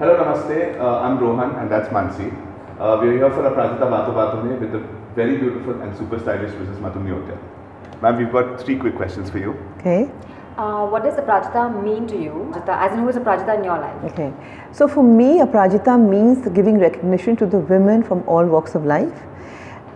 Namaste, uh, I'm Rohan and that's Mansi. Uh, we're here for Aparajita Baaton Baaton Main with the very beautiful and super stylish Mrs. Madhu Neotia. Ma'am, we've got three quick questions for you. Okay. Uh, what does Aparajita mean to you? As in, who is Aparajita in your life? Okay. So for me, Aparajita means giving recognition to the women from all walks of life.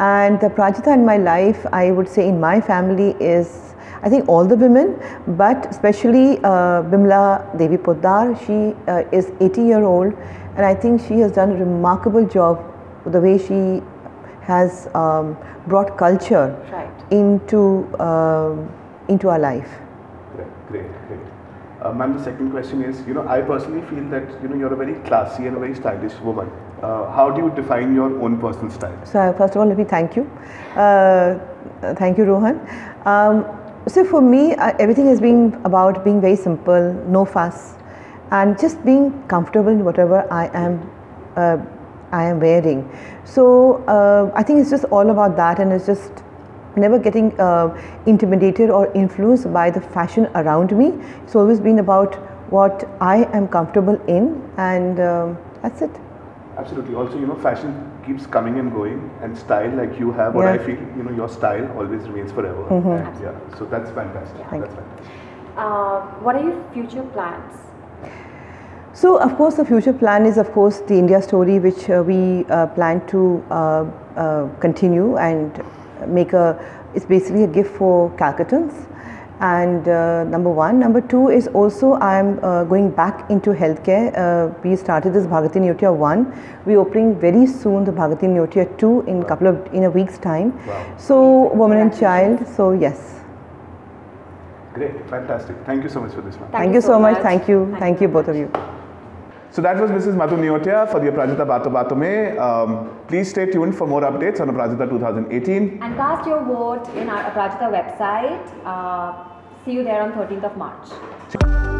And the Aparajita in my life, I would say in my family is, I think all the women, but especially uh, Bimla Devi Poddar. She uh, is 80 year old and I think she has done a remarkable job the way she has um, brought culture Right. into, um into our life. Great, great, great. Uh, ma'am, the second question is, you know, I personally feel that, you know, you're a very classy and a very stylish woman. Uh, how do you define your own personal style? So first of all, let me thank you. Uh, thank you, Rohan. Um, so for me, uh, everything has been about being very simple, no fuss, and just being comfortable in whatever I am. Uh, I am wearing. So uh, I think it's just all about that, and it's just never getting uh, intimidated or influenced by the fashion around me. It's always been about what I am comfortable in, and um, that's it. Absolutely. Also, you know, fashion keeps coming and going, and style, like you have, what I Yeah. Mm-hmm. feel, you know, your style always remains forever. And, yeah, so that's fantastic. Thank that's fantastic. Uh, what are your future plans? So, of course, the future plan is, of course, the India story, which uh, we uh, plan to uh, uh, continue and make a. It's basically a gift for Calcuttans, and uh, number one. Number two is also I am uh, going back into healthcare. Uh, we started this Bhagirathi Neotia one. We're opening very soon the Bhagirathi Neotia two in couple of in a week's time. Wow. So, woman and child. So yes. Great, fantastic. Thank you so much for this one. Thank, you so much. Thank you. Thank, you, both of you. So that was Mrs. Madhu Neotia for the Aparajita Baaton Baaton Main. Um, please stay tuned for more updates on Aparajita 2018. And cast your vote in our Aparajita website. Uh, see you there on 13th of March.